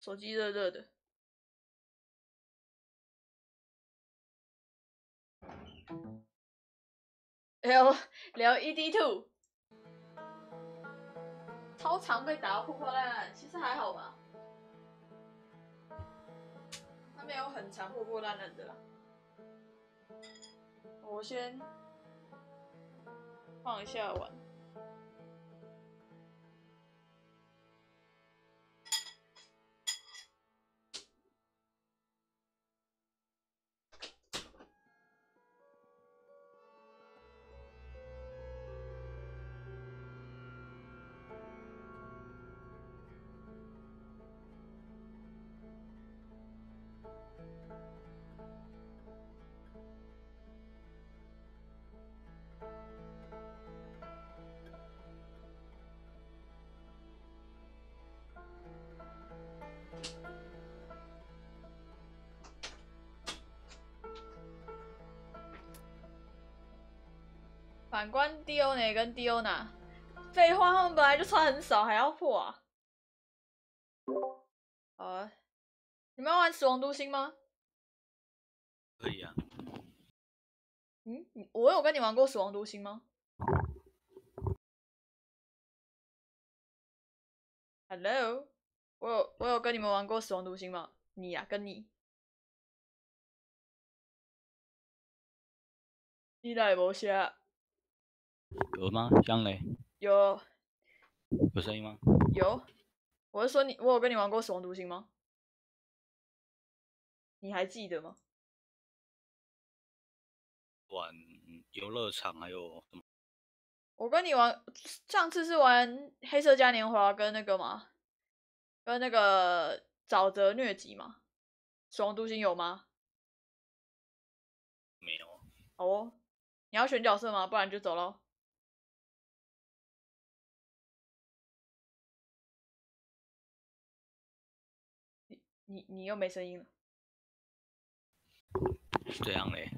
手机热热的。聊聊 ED Two，超常被打到破破烂烂，其实还好吧。他没有很长破破烂烂的啦。我先放一下碗。反观 Diona 跟 Diona，废话，他们本来就穿很少，还要破啊！好啊，你们要玩死亡都星吗？可以啊。嗯，我有跟你玩过死亡都星吗？Hello，我有我有跟你们玩过死亡都星吗？你呀，跟你。你来无下？有吗？香雷？有。有声音吗？有。我是说你，我有跟你玩过死亡独行吗？你还记得吗？玩游乐场还有什么？我跟你玩，上次是玩黑色嘉年华跟那个嘛，跟那个沼泽疟疾嘛。死亡独行有吗？没有。好哦，你要选角色吗？不然就走喽。你你又没声音了，这样嘞？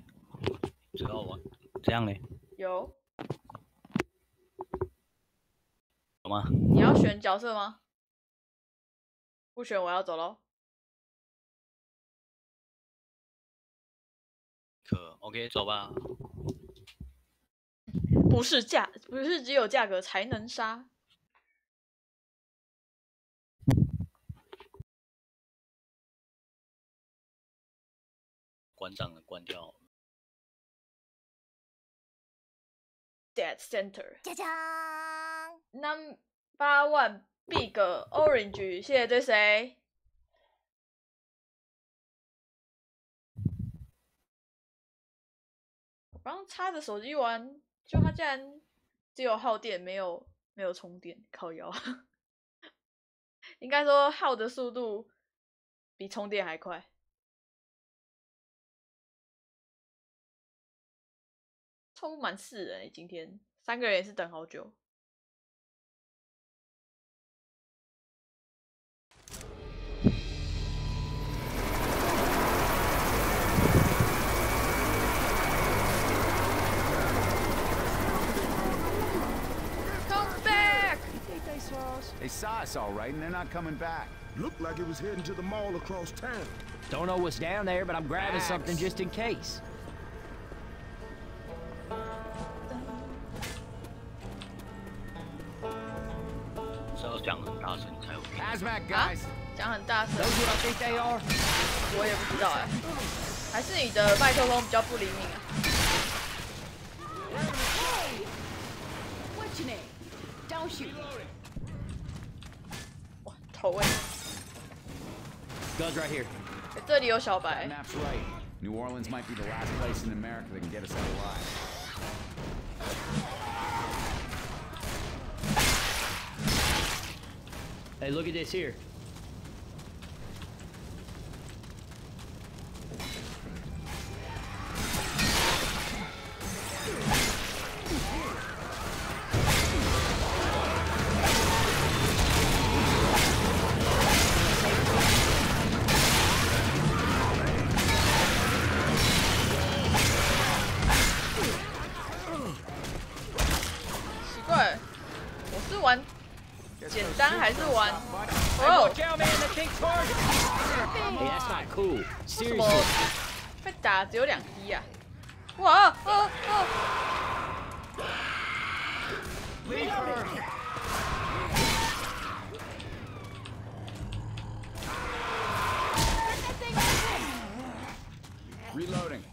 知道我这样嘞？有有吗？你要选角色吗？不选我要走喽。可 OK 走吧。不是价，不是只有价格才能杀。馆长的关掉。Dead Center。Number one Big Orange，谢谢对谁？我刚插着手机玩，就它竟然只有耗电，没有没有充电，靠腰。应该说耗的速度比充电还快。凑满四人，今天三个人也是等好久。Come back! They saw us all right, and they're not coming back. Looked like it was heading to the mall across town. Don't know what's down there, but I'm grabbing something just in case. Hazmat guys，讲很大声。Those what I think they are？我也不知道哎，还是你的麦克风比较不灵敏啊？What's your name? Don't shoot. 哇，头哎。Guns right here. 这里有小白。Map's right. New Orleans might be the last place in America that can get us out alive. Hey, look at this here. 只有两滴啊？哇哦哦！Reloading.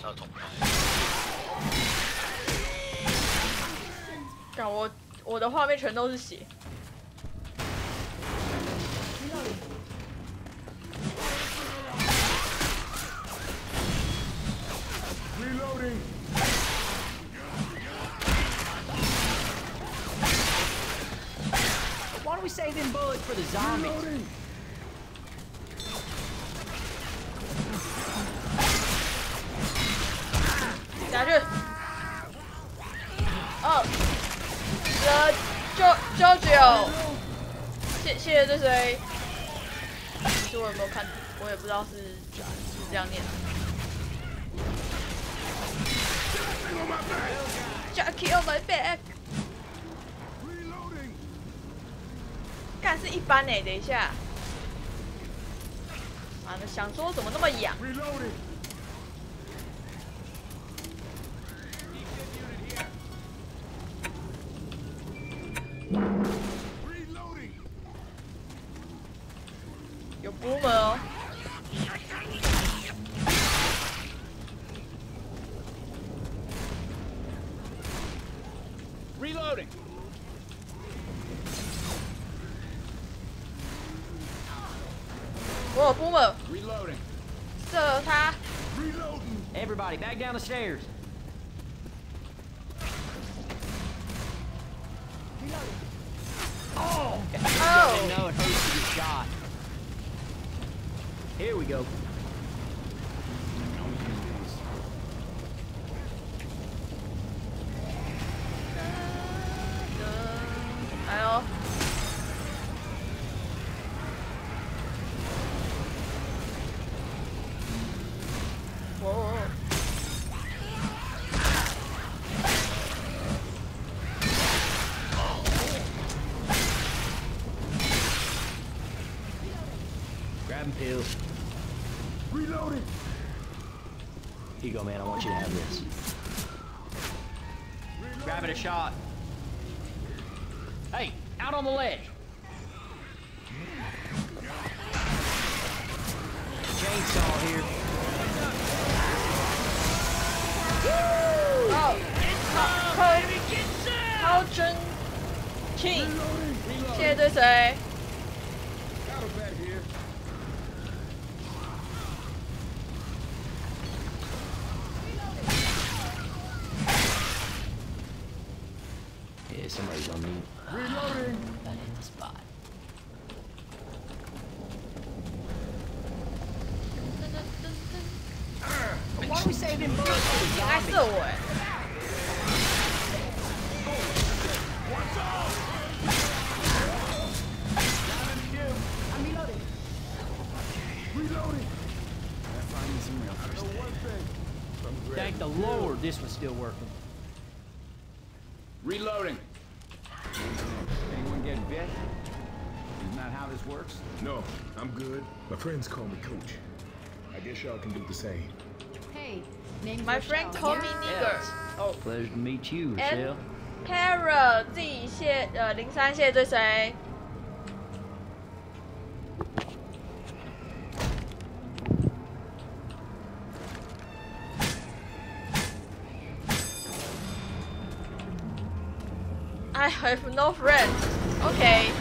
杀痛。干我我的画面全都是血。For the zombies? Reloading. 下去。哦，呃，九九九，谢谢谢追随。其实我有没有看？我也不知道是是这样念。的 on my back，Reloading. 干是一般哎，等一下，啊，想说怎么那么痒。Down the stairs. Grabbing pills. Reloading. Here you go, man. I want you to have this. Grabbing a shot. Hey, out on the ledge. Chainsaw here. 哦。好，靠，靠真庆，谢谢追随。Coach. I guess y'all can do the same. Hey, name My your friend show. call me nigger Yes.。哦 Pleasure to meet you, And- Rochelle. Para 自己谢呃零三谢谢追随。I have no friends. Okay.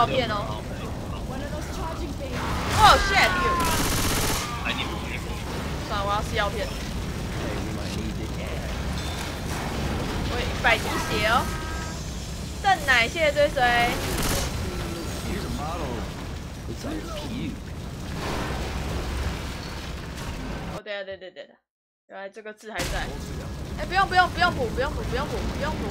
照片哦。哦、oh, shit！算了，我要吃药片。我百级血哦。邓奶，谢谢追随。哦、oh,，对啊，对对对，原来这个字还在。哎、不用不用不用补，不用补，不用补，不用补。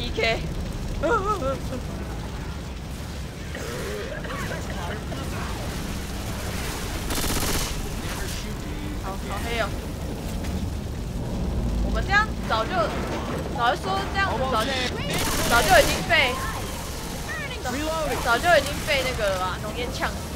PK，。好好黑哦！我们这样早就早就说这样子早就早就已经被早就已经被那个了吧浓烟呛死。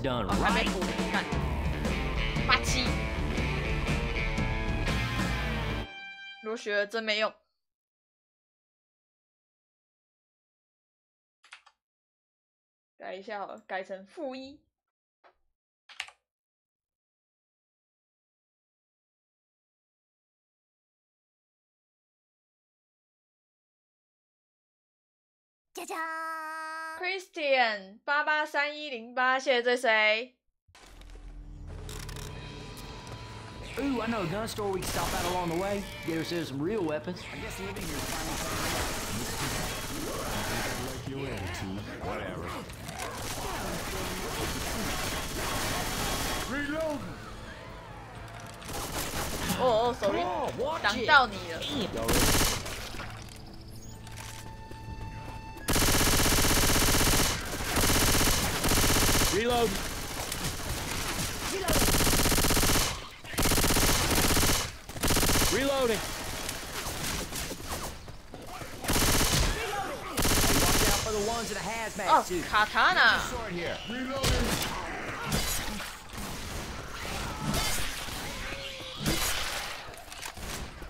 Done, 哦，还没?补，看，八七。罗学了真没用。改一下好了，改成负一。じゃじゃーん Christian 八八三一零八，谢谢追随。 Ooh, I know a gun store we can stop at along the way. Get ourselves some real weapons. I guess living here finally Like your attitude. Whatever. Reload! 哦哦，sorry， Oh, watch 挡 it. 到你了。 suit.，卡塔纳。Sword here. Reloading!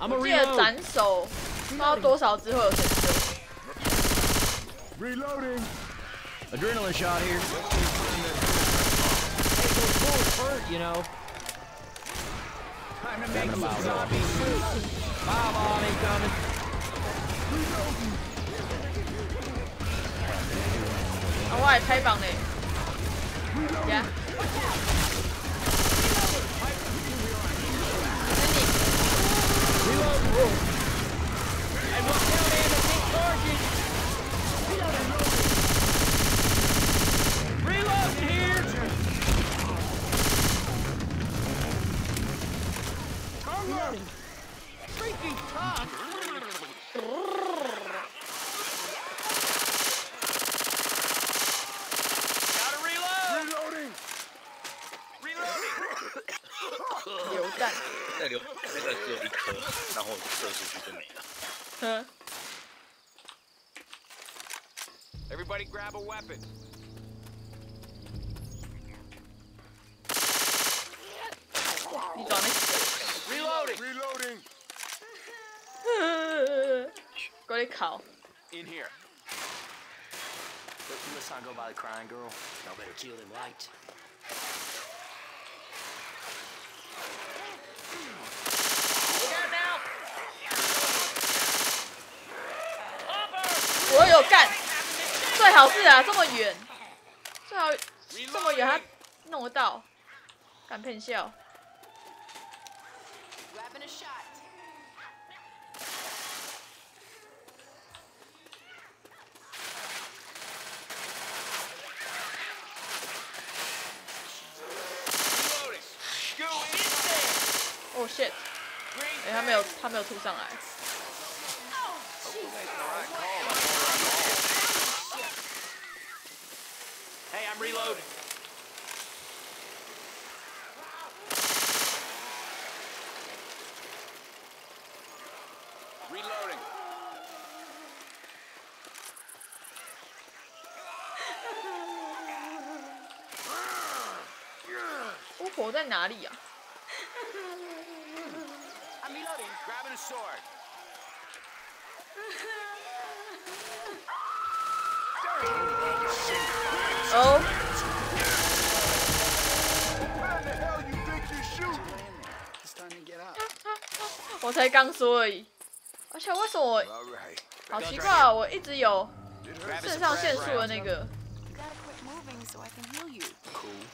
I'm 我 a 记得 reload. 斩首不知道多少只会有成就。Reloading! Adrenaline shot here. You know. Time to make Having some about zombie soup. Fireball incoming. 啊，我还开榜嘞。呀。是 Reload. Hey, watch out, man. The big target. Reloading here. Reloading. Freaky cock. Gotta reload. Reloading! Reloading. 你榴弹。那留那个只有一颗，然后我就射出去就没了。哼 Everybody grab a weapon. 你找那死 Reloading. Reloading! 人。过来烤。In here. Let's not go by the crying girl. Y'all better kill him right. Now! 我有干，最好是啊，这么远，最好这么远他弄得到，敢骗笑。Grabbing a shot. Oh shit！哎、他没有他没有吐上来。Hey, I'm reloading. Reloading. 巫婆在哪里啊？I'm reloading. Grabbing a sword. 哦，Where the hell you think you're shooting? It's time to get up. 我才刚说而已。而且为什么.好奇怪啊？我一直有肾上腺素的那个.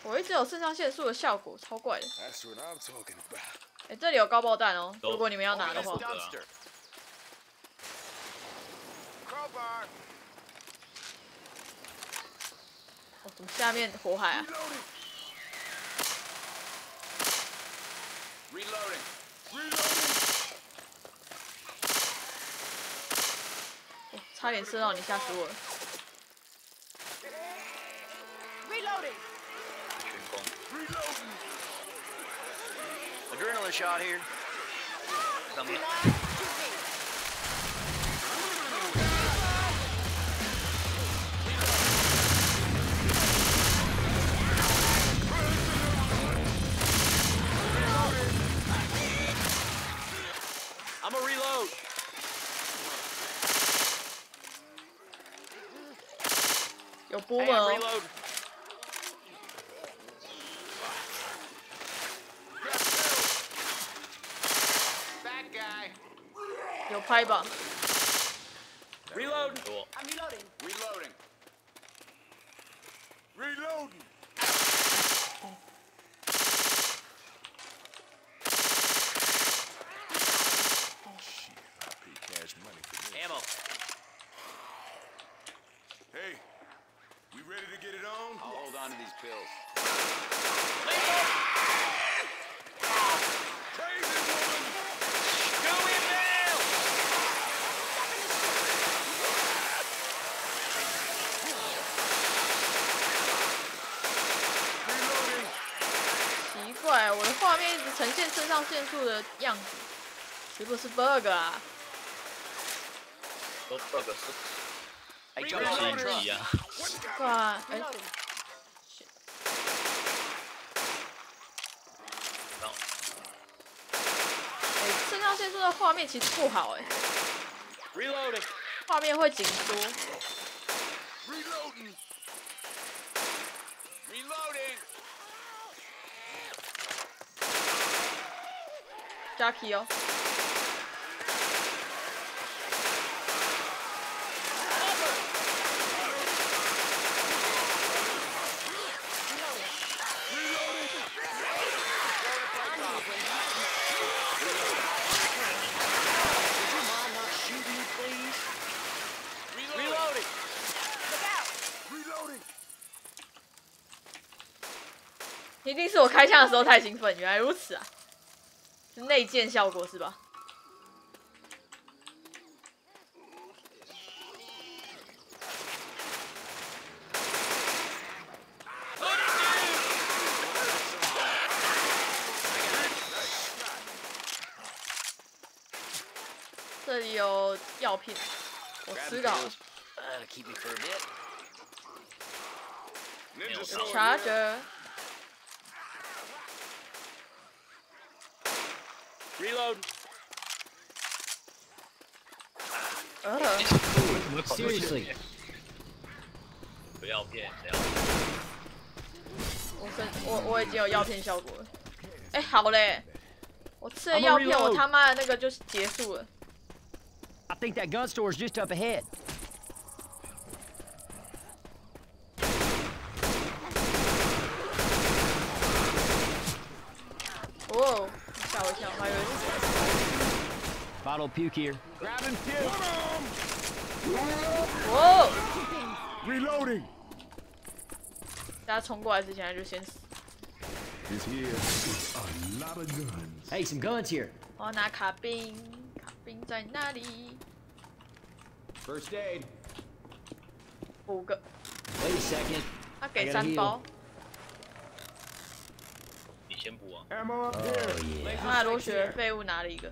我一直有肾上腺素的效果，超怪的。That's what I'm talking about. 哎、这里有高爆弹哦，如果你们要拿的话。哦，怎么下面火海啊？哦差点射到你，吓死我了。Reloading. 全攻。Adrenaline shot here. 上面拍吧？Reload. 多 I'm reloading. Reloading. Reloading. Shit, I pay cash money for this. Ammo. Hey, we ready to get it on? I'll hold on to these pills. Crazy woman! Go in now. Reloading. 奇怪，我的画面一直呈现肾上限速的样子，是不是 bug 啊？都 bug 是。哎，这是级啊！哇，哎、欸。上腺素的画面其实不好哎、画面会紧缩。Rocky 哦，一定是我开枪的时候太兴奋，原来如此啊。是内建效果是吧？这里有药品，我吃到 pills. That'll Reload. 呃， Seriously. 不要骗，谁要我身我我已经有药片效果了。哎、好嘞，我吃了 I'm a 药片，我 reload 他妈的那个就结束了。 I think that gun store is just up ahead. Bottle of puke here. Grabbing pills. 哦， Reloading. 大家冲过来之前他就先死。 This here is a lot of guns. Hey, some guns here. 我要拿卡宾，卡宾在哪里？ First aid. 五个， Wait a second. 他给 I gotta 三包。你先补啊。 Ammo up Oh here. yeah. 那螺旋废物拿了一个，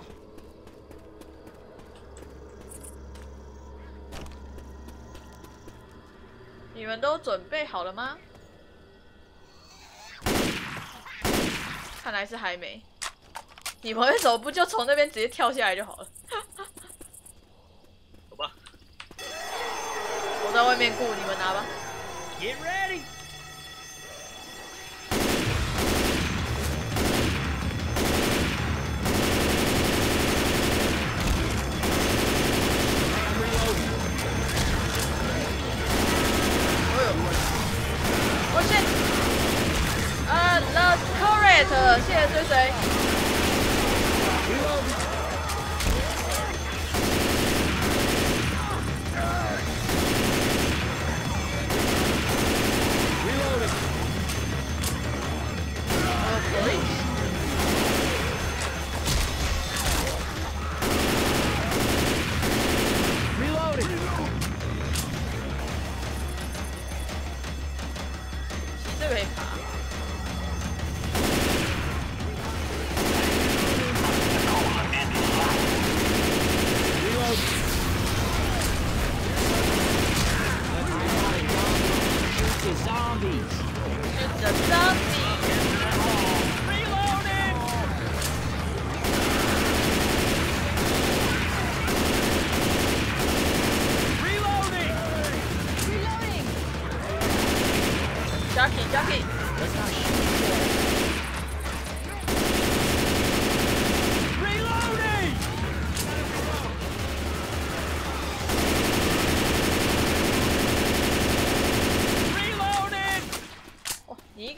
备好了吗？看来是还没。你们为什么不就从那边直接跳下来就好了？走吧。我在外面顾，你们拿吧。Get ready.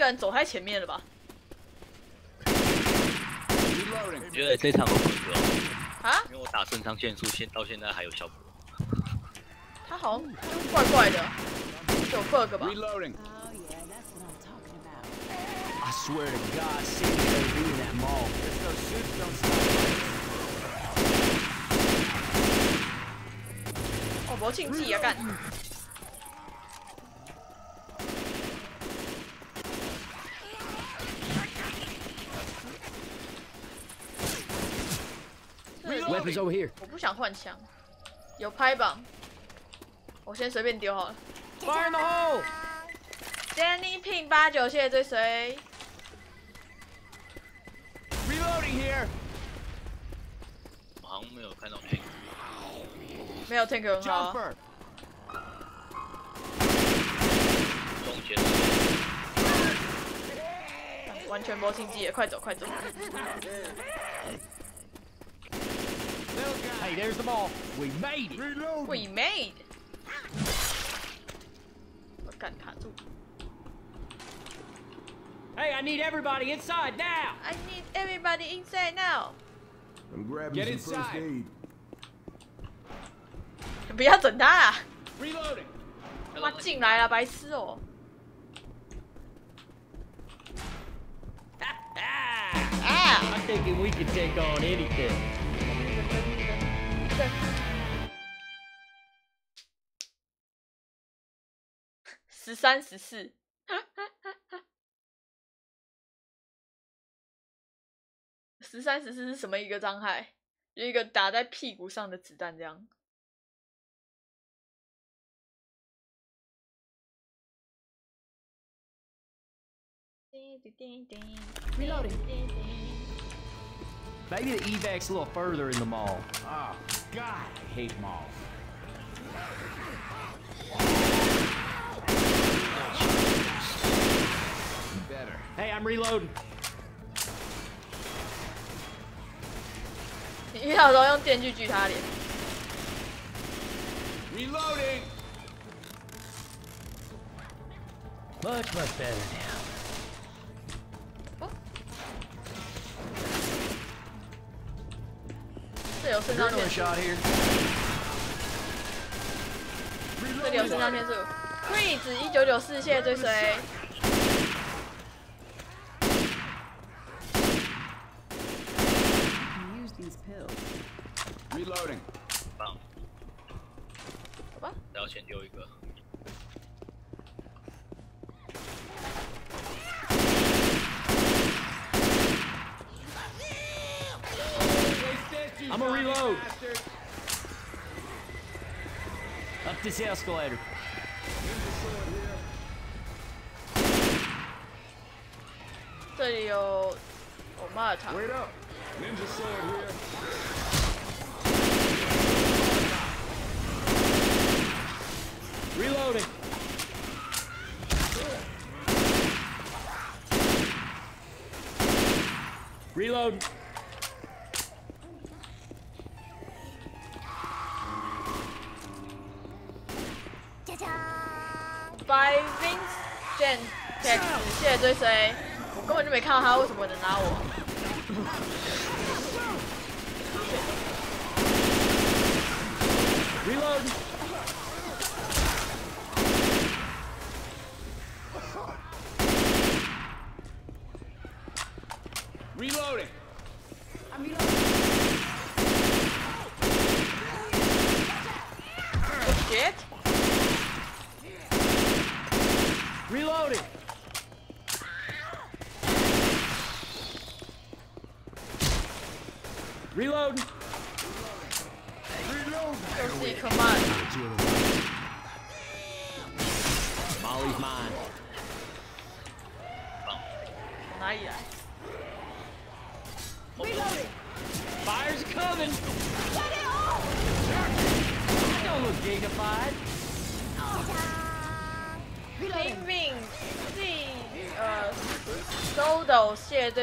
个人走太前面了吧.我觉得这场我不错，啊，因为我打肾上腺素，现到现在还有效果。他好像就怪怪的，有 bug 吧？Reloading. I swear to God, see what they do in that mall. Those suits don't stop. 哦，魔庆记啊，干！我不想换枪，有拍榜，我先随便丢好了。Fire in the hole. Danny Pin 八九，谢谢追随。Reloading here. 我好像没有看到 tank，没有 tank 很好啊、Jumper. 中间完全魔庆记，快走快走！Hey, there's the mall. We made it. Reload. We made。我干卡住。 Hey, I need everybody inside now. I need everybody inside now。 I'm grabbing Get some first inside. aid. 不要整他啊！ Reloading. 他妈进来了，白痴哦！ I'm thinking 十三十四，十三十四是什么一个伤害？有一个打在屁股上的子弹这样。Maybe the evac's a little further in the mall. Oh, God, I hate malls. Better. Hey, I'm reloading. 你遇到的时候用电锯锯他脸。Reloading. Much, much better now. 这有肾上 Adrenaline 腺素，shot here. 这里有肾上腺素。Creed 一九九四，谢谢追随。Reloading. 棒，好吧，然后先丢一个。I'm gonna reload. Up this escalator. Wait up. Ninja sword here. Reloading. Reload. 追随。我根本就没看到他为什么能拉我。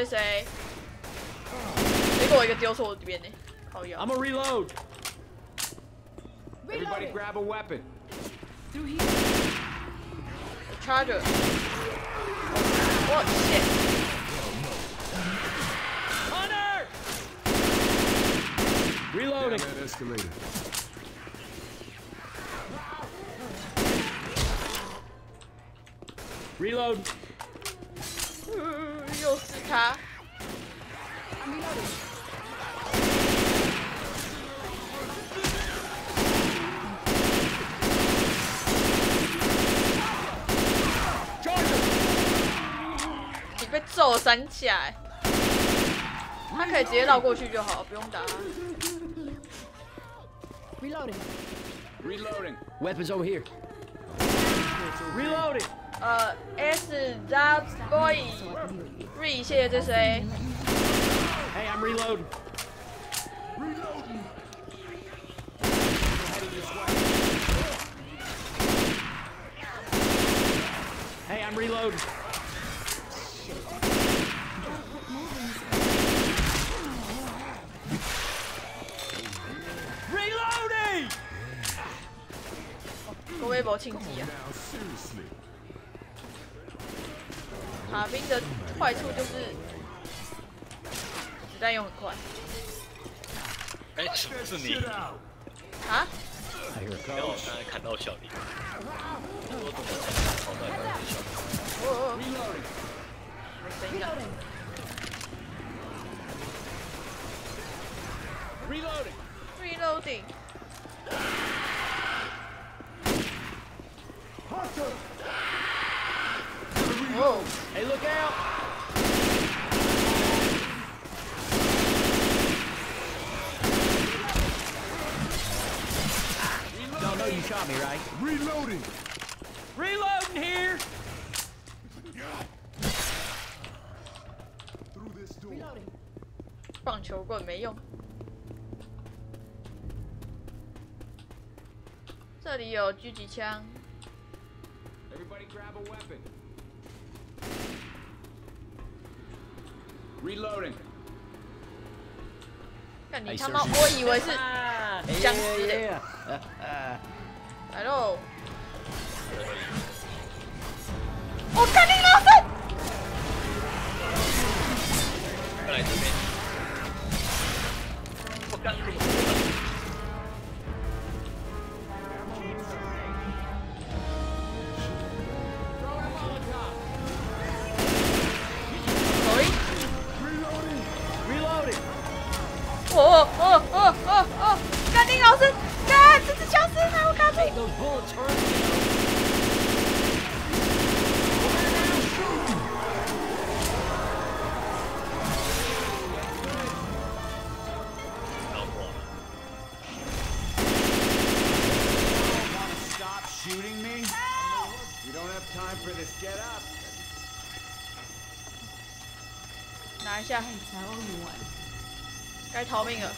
Dodo，谢谢追随。结果我一个丢错我这边呢，靠腰 I'm。gonna reload. Everybody grab a weapon. Charger。我 shit！ Hunter. Reloading. Down that escalator. Reload. 他。你被揍了三下欸，他可以直接绕过去就好，不用打。Reloading. Reloading. Weapons over here. Reloading. 呃，S W Boy Re，谢谢追随。Hey, I'm reloading. Hey, I'm reloading. Reloading! 各微博庆忌啊！卡宾的坏处就是子弹用很快哎，是你？啊后我刚才看到小林，我怎么才跑到一半是小林？哦哦，没声音啊！Reloading. Reloading。哦， Hey, look out! Don't know you shot me, right? Reloading. Reloading here! Through this door. 棒球棍没用。 这里有狙击枪， Everybody grab a weapon. reloading. 你他妈我以为是江西的。来喽我看你们逃命了。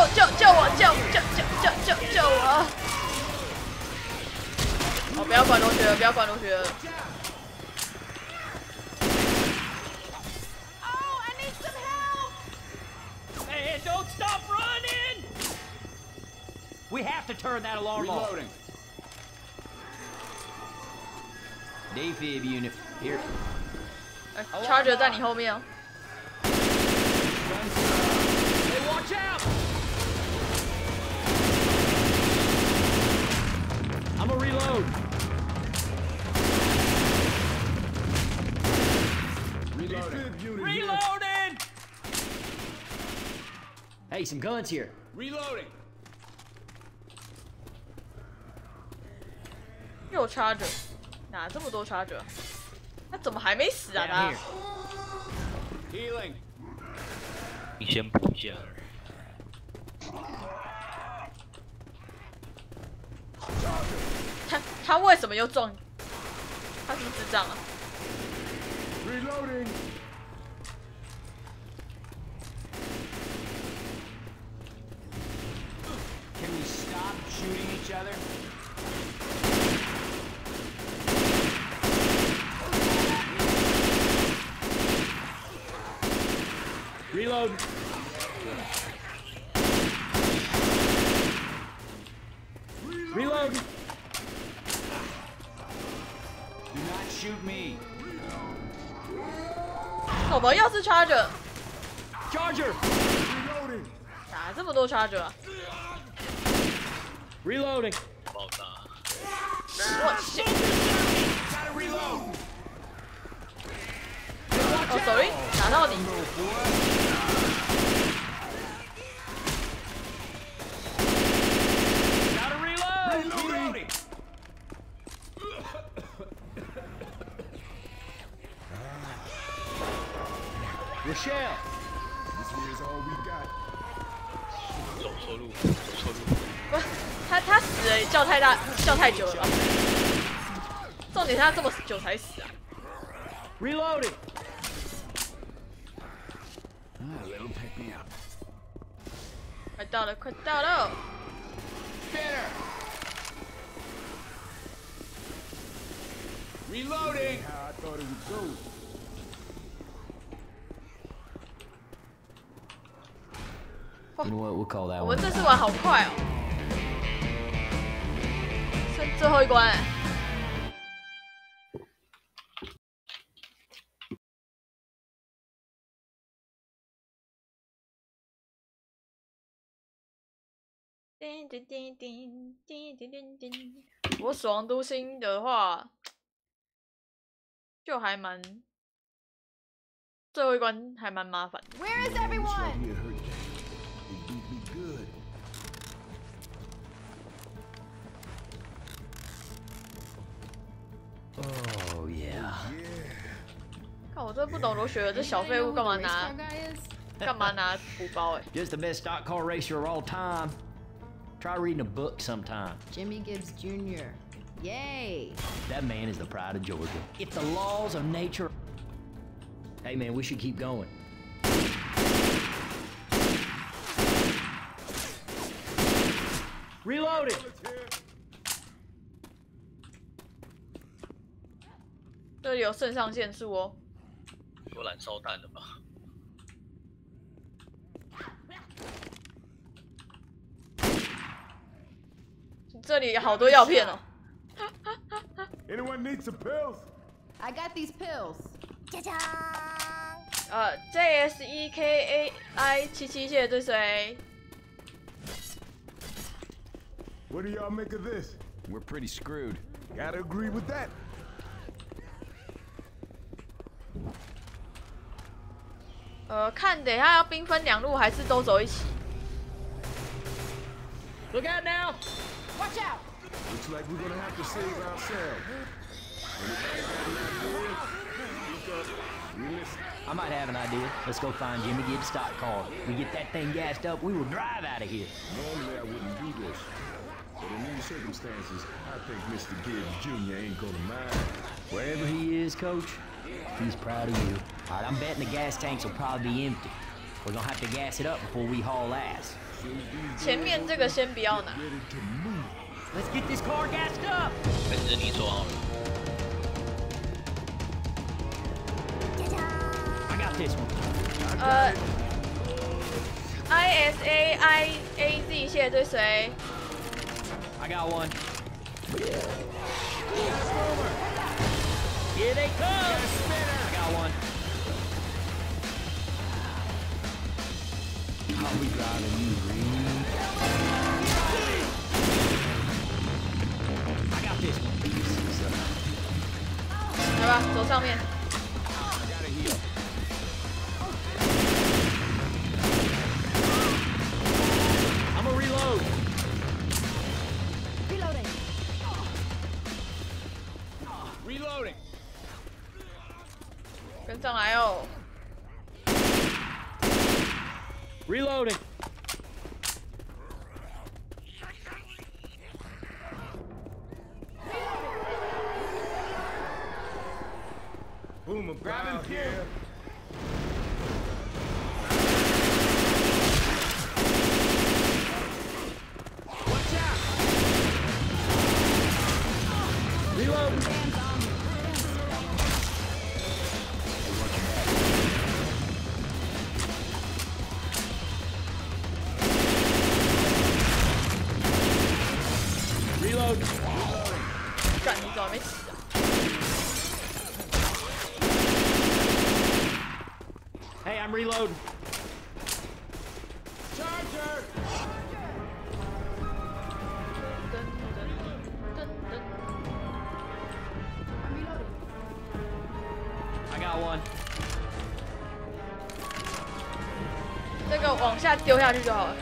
救救救我！救救救救救救我！哦，不要管同学了，不要管同学了。 Oh, I need some help! Hey, hey, don't stop running! We have to turn that alarm off. Reloading. Defib unit. Here. 哎，Charger 在你后面 Reload. Reloading. Defib unit here. Reloading! Hey, some guns here. Reloading. 又有 Charger，哪这么多 Charger？他怎么还没死啊他 Healing. 你先补一下。他他为什么又中？他是智障啊！Reload. 么又是 Charger？Charger. Reloading. 哪这么多 Charger 啊？Reloading. 爆炸！我去 reload. 哦，sorry，打到你。Rochelle. This here's all we got. 走错路，走错路。不他他死了叫太大叫太久了吧？重点他这么久才死啊！Reloading. Ah, that'll pick me up. 快到了，快到了. Reloading. How I thought it would go. You know what? We'll call that 我这次玩好快哦，剩最后一关哎。叮叮叮叮叮叮叮叮。我死亡都心的话，就还蛮最后一关还蛮麻烦的。Where is everyone? 我真不懂罗雪儿这小废物干嘛拿 guy is? 干嘛拿补包哎、 Just the best stock car racer of all time. Try reading a book sometime. Jimmy Gibbs Jr. Yay! That man is the pride of Georgia. If the laws of nature. Hey man, we should keep going. Reloading! 这里有肾上腺素哦。有燃烧弹的吧？这里有好多药片哦。 Anyone need some pills? I got these pills. じゃじゃーん呃，J S E K A I 七七谢谢追随。 What do y'all make of this? We're pretty screwed. Gotta agree with that. 呃，看等一下要兵分两路还是都走一起？ Look out now! Watch out! Looks like we're gonna have to save ourselves. Anybody got an idea? Speak up. We listen. I might have an idea. Let's go find Jimmy Gibbs' stock car. We get that thing gassed up, we will drive out of here. Normally I wouldn't do this. But in these circumstances, I think Mr. Gibbs Jr. ain't gonna mind. Wherever he is, coach, he's proud of you. All right, I'm betting the gas tanks will probably be empty. We're gonna have to gas it up before we haul ass. 前面这个先不要拿。 Ready to move. Let's get this car gassed up! 跟着你说好了。じゃじゃーん I got this one. 呃，I S A I A Z 谢谢追随。 I got one. Here they come! I got one. I'll be driving you, Reed. I got this one. 来吧，走上面。 下丢下去就好了。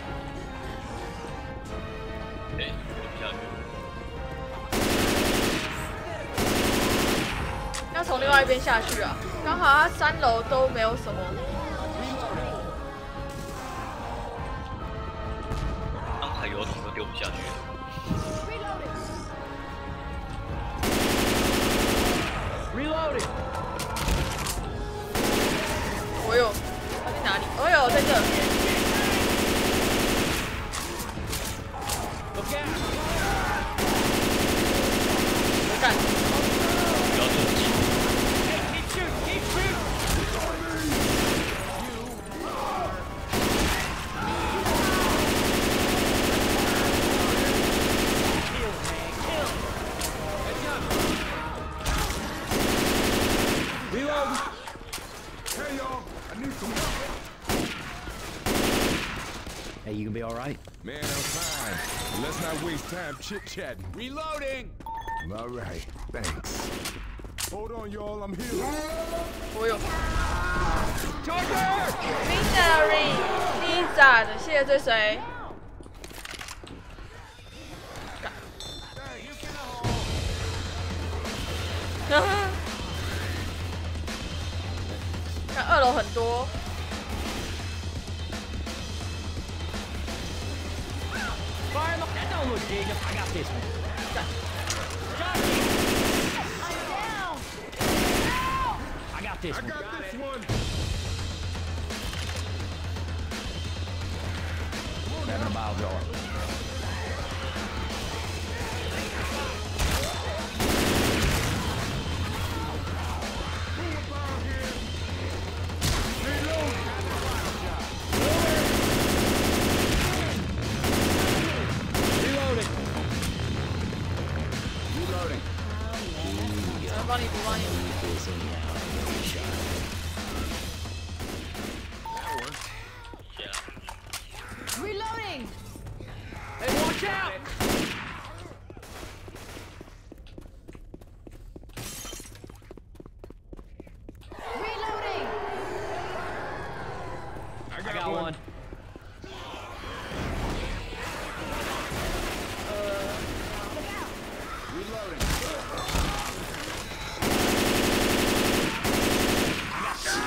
哎，下去。要从另外一边下去啊，刚好它三楼都没有什么。chit-chatting. Reloading. All right, thanks. Hold on, y'all, I'm healing. 我有。Victory Lisa 的谢谢追随。干 看二楼很多， Fire them up. That don't look big. I got this one. I got this I one. got this one. Grabbing a bile jar. Got, got one. Reloading.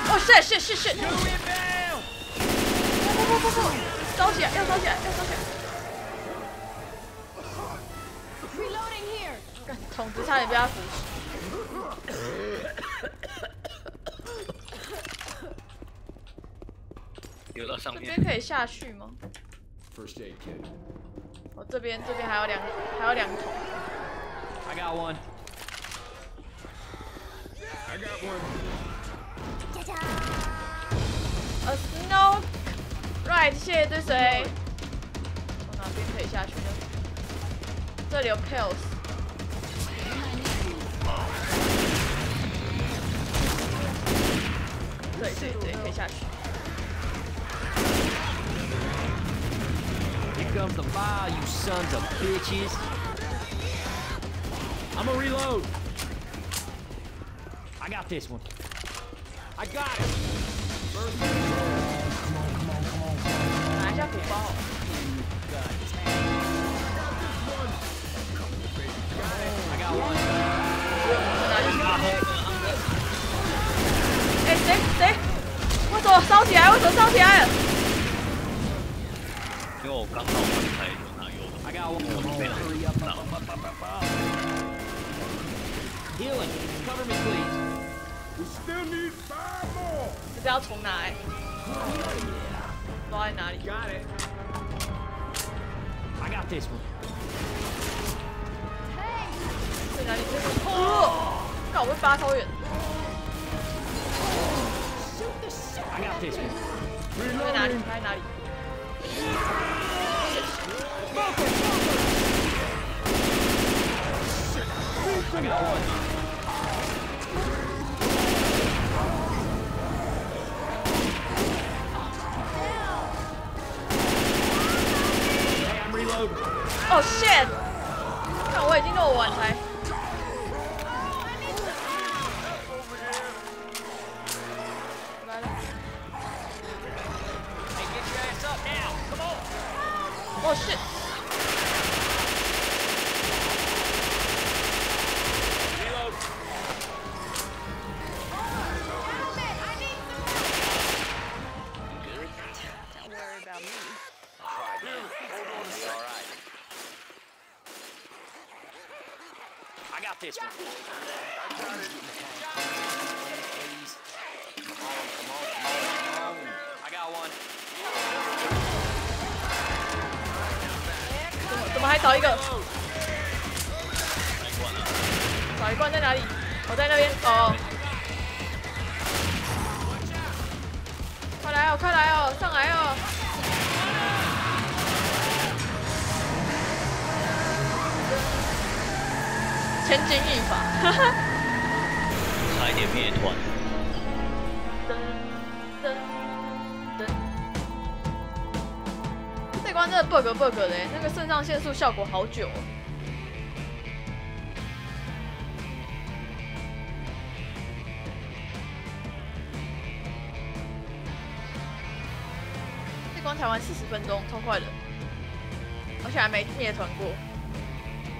Oh shit shit shit shit！不不不不不，烧起来，要烧起来，要烧起来！Reloading here! 干桶子差点被他腐游到上这边可以下去吗？First aid kit. 哦，这边这边还有两还有两桶。I got one. I got one. A snow right，谢谢追随。从哪边可以下去呢？这里有 pills。对对对，可以下去。Comes the fire, you sons of bitches. I'm gonna reload. I got this one. I got it. 拿一下鼓包。I got one. 在哪里？哎，谁谁？为什么烧起来？为什么烧起来了？因为我刚好刚才有拿油的，I got one. 我就被他 Hurry up. 打 up, up, up, up, up. Healing. Cover me, please. We still need five more. 不知道从哪来？不知道在哪里？Got it. I got this one. 在哪里？哦，看我被发超远。I got this one. 在哪里？在哪里？I got one. Hey, I'm reloading. 哦、shit！看我已经漏完才。限速效果好久、哦。这关才玩四十分钟，超快的，而且还没灭团过，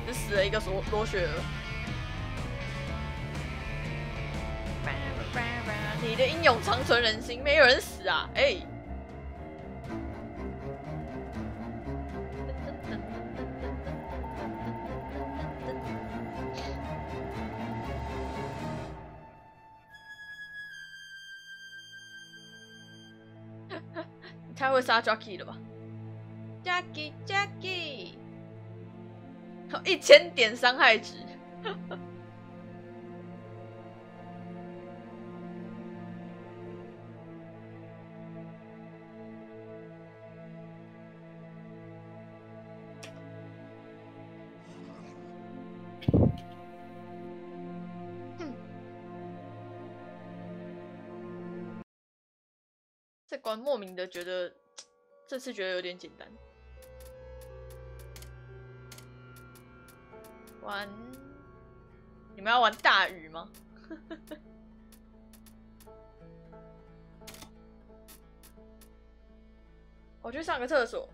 就死了一个罗罗雪儿。你的英勇长存人心，没有人死啊！哎、杀 Jackie 了吧？Jackie Jackie，一千点伤害值。这关莫名的觉得，这次觉得有点简单。玩，你们要玩大鱼吗？我去上个厕所。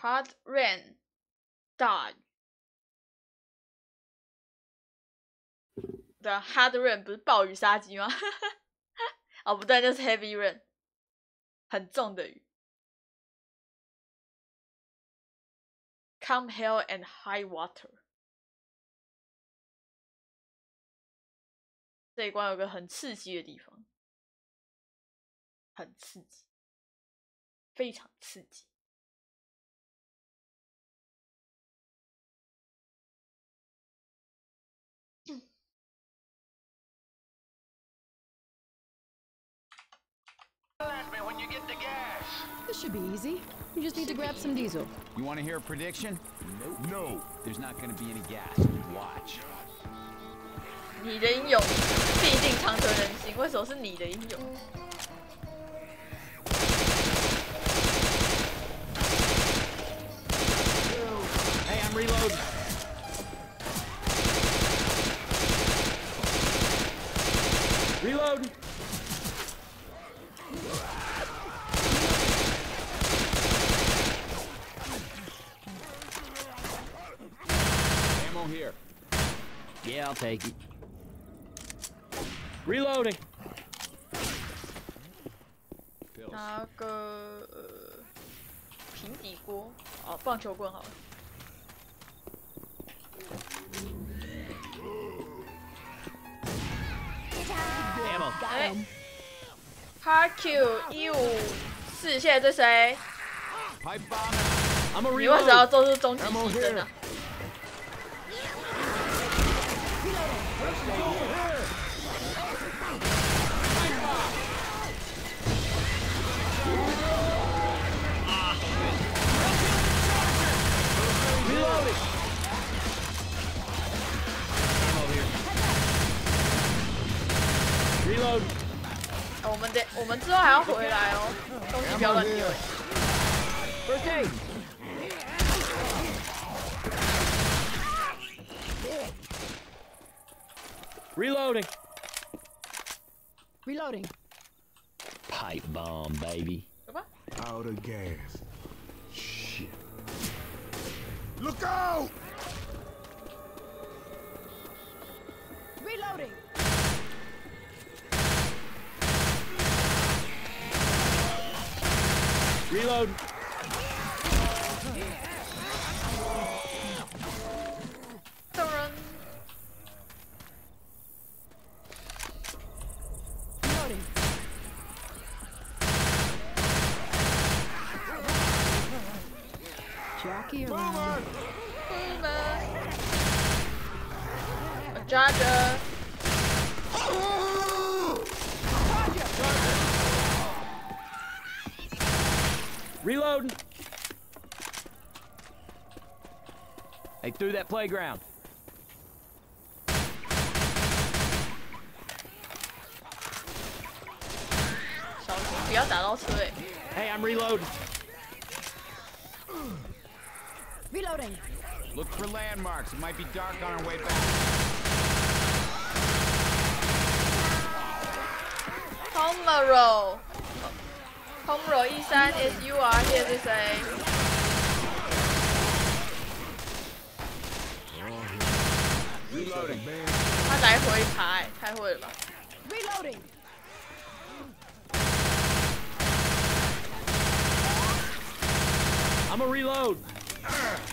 Hard rain，die。对啊，Hard rain 不是暴雨杀机吗？哦，不对，那是 Heavy rain，很重的雨。Come hell and high water。这一关有个很刺激的地方，很刺激，非常刺激。This should be easy. You just need to grab some diesel. You want to hear a prediction? No. There's not going to be any gas. Watch. 你的英勇必定长存人心，为什么是你的英勇？ reloading. 那个平底锅哦棒球棍好了。哎好的 hardq 一五四现在是谁？你为什么要做出终极牺牲呢们得我们之后还要回来哦，东西不要乱丢。Aid. Reloading. Reloading. Pipe bomb, baby.？Out of gas. Shit. Look out! Reloading. Reload. Turn. Reloading. Jockey around. Boomer. A Charger. Reloading. Through that playground. Hey, I'm reloading. Reloading. Look for landmarks. It might be dark on our way back. Homero. Homero Isan is you are here to say. 来回爬、欸，太会了吧？ Reloading. I'm a reload.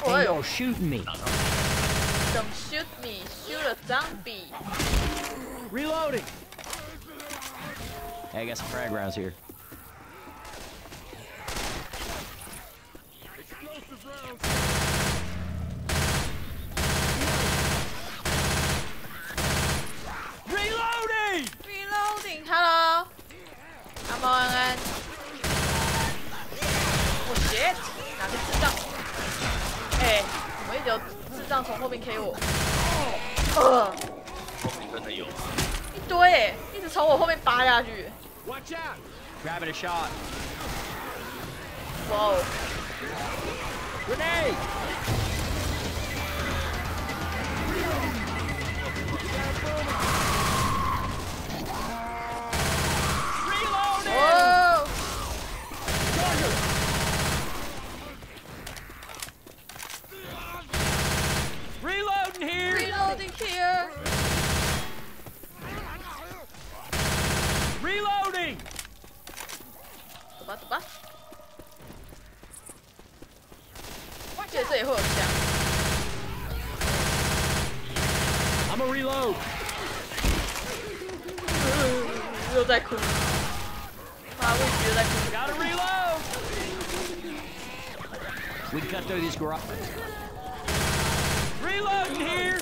Oh, Ain't no shooting me. Don't shoot me, shoot a zombie. Reloading. Hey, I got some frag rounds here. 哪个智障？哎、怎么一直有智障从后面 K 我？呃，真的有。一堆、欸，一直从我后面扒下去。Watch out. Grabbing a shot. 哇哦，Grenade. 记得这里会有枪。 I'm a reload. 又在哭。妈，我也觉得在哭。 Gotta reload. We can cut through this garage. Reloading here.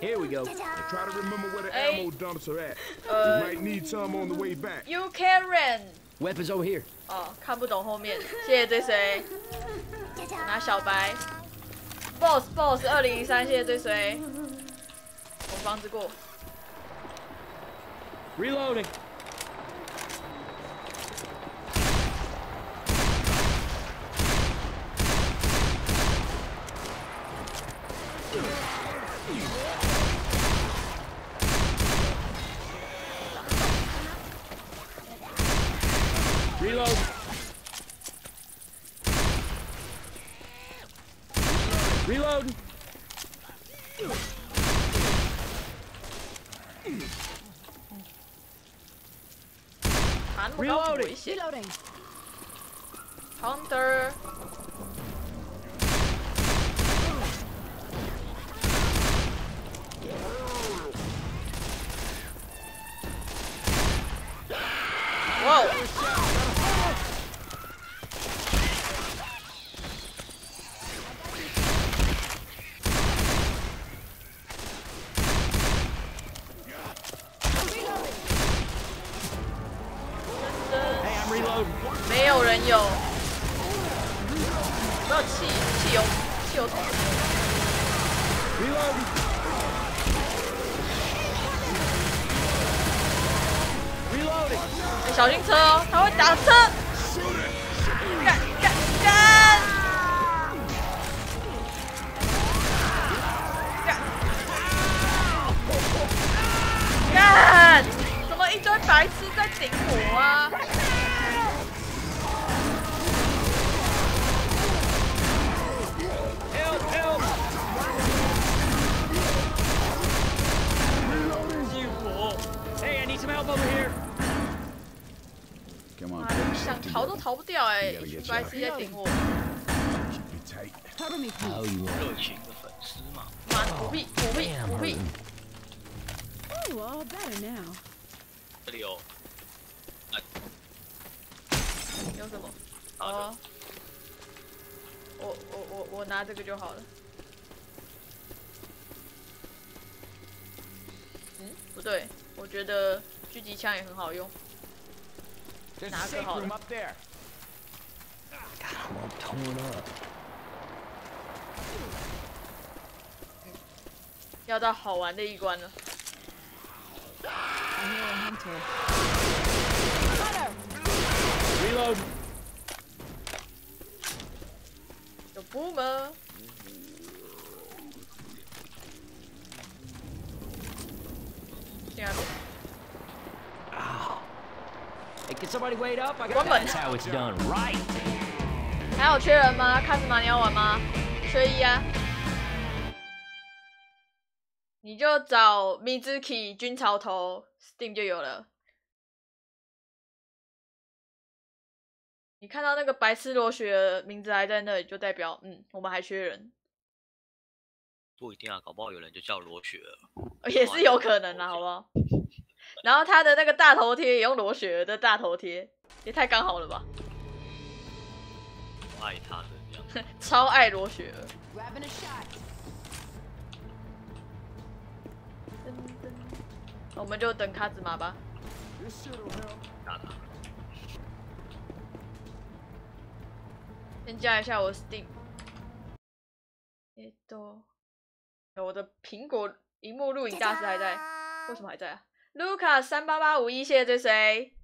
Here we go. Try to remember where the Hey. ammo dumps are at. Uh, you might need some on the way back. You can run。 Weapons over here. 哦，看不懂后面，谢谢追随。拿小白。Boss Boss 二零一三，谢谢追随。红房子过。Reloading. Reload. Reload. 啊，那么高很 Reloading 危险。Reloading. Counter。哇要到好玩的一关了。Done, right? 还有缺人吗？卡斯玛你要玩吗？缺一啊。你就找 Mizuki 军曹头，Steam 就有了。你看到那个白痴螺旋的名字还在那里，就代表嗯，我们还缺人，不一定啊，搞不好有人就叫罗雪儿。也是有可能啊，好不好？然后他的那个大头贴也用螺旋的大头贴，也太刚好了吧！我爱他的这样。超爱螺旋。 Grabbing a shot. 噔噔我们就等卡子玛吧。 This shit'll help. 打他。先加一下我 Steam。えっと，我的苹果荧幕录影大师还在，为什么还在啊 ？Luca 三八八五一，谢谢追随。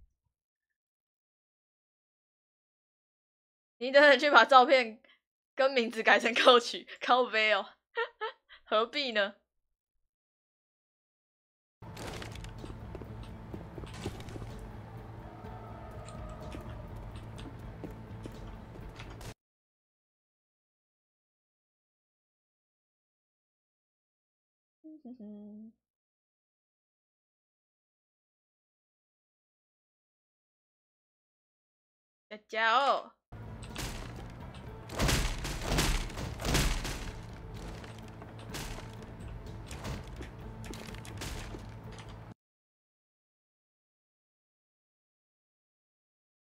你等等去把照片跟名字改成 扣取，靠背哦，何必呢？佳佳哦，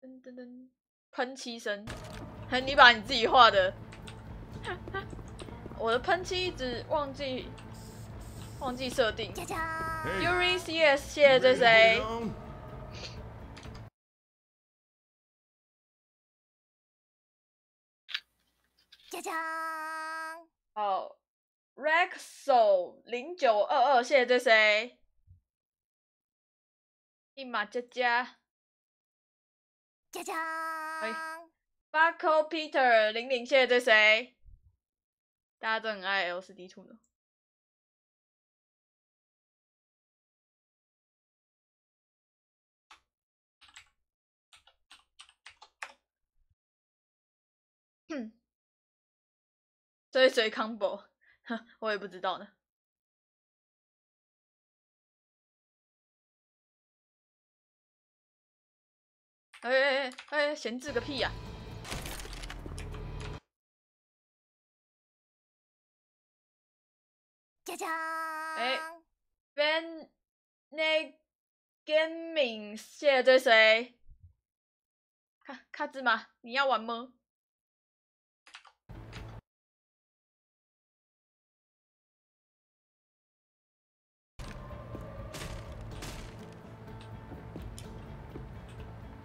噔噔噔，喷漆声，你把你自己画的，我的喷漆一直忘记忘记设定。Yuri CS，谢谢追 Ready 加哦，Rexo 零九二二，谢谢。对，谁？密码加加加加。，Buckle Peter 零零，谢谢。对，谁？大家都很爱 LCD 兔呢。追随 combo，哼，我也不知道呢。哎哎哎哎，闲置个屁呀、짜 잔. 哎 Van n Gaming，谢谢追随。卡卡兹玛，你要玩吗？